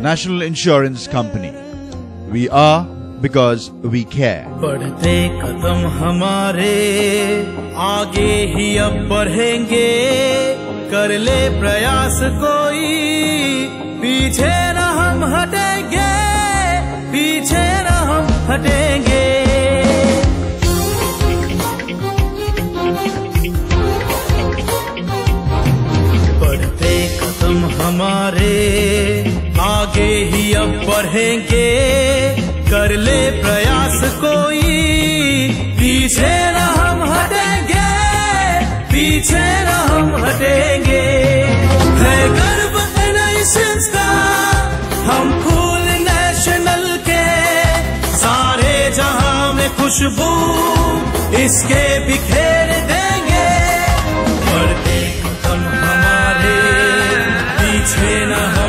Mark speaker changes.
Speaker 1: National Insurance Company. We are because we care.
Speaker 2: बढ़ते कदम हमारे आगे ही अब बढ़ेंगे कर ले प्रयास कोई पीछे न हम हटेंगे पीछे न हम हटेंगे बढ़ेंगे कर ले प्रयास कोई। पीछे न हम हटेंगे, पीछे न हम हटेंगे। है गर्व एनाइसेंस का हम फूल नेशनल के। सारे जहाँ में खुशबू, इसके बिखेर देंगे। बढ़ते कदम हमारे, पीछे न